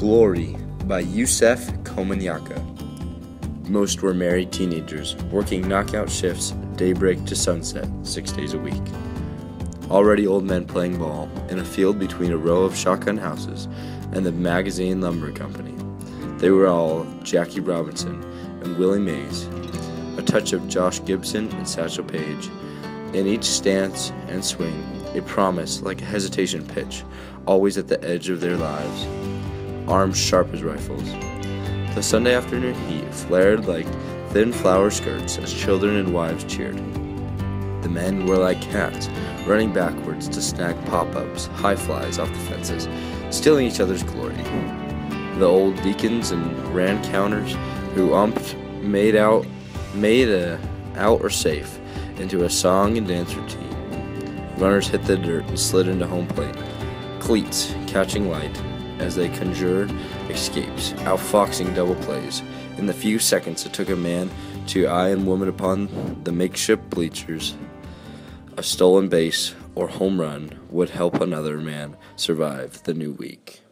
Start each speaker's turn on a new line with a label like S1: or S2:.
S1: Glory by Yusef Komunyakaa. Most were married teenagers, working knockout shifts daybreak to sunset, six days a week. Already old men playing ball in a field between a row of shotgun houses and the Magazine Lumber Company. They were all Jackie Robinson and Willie Mays, a touch of Josh Gibson and Satchel Paige. In each stance and swing, a promise like a hesitation pitch, always at the edge of their lives, arms sharp as rifles. The Sunday afternoon heat flared like thin flower skirts as children and wives cheered. The men were like cats, running backwards to snag pop ups, high flies off the fences, stealing each other's glory. The old deacons and ran counters who umped made out made a out or safe into a song and dance routine. Runners hit the dirt and slid into home plate, cleats catching light as they conjured escapes, outfoxing double plays. In the few seconds it took a man to eye and woman upon the makeshift bleachers, a stolen base or home run would help another man survive the new week.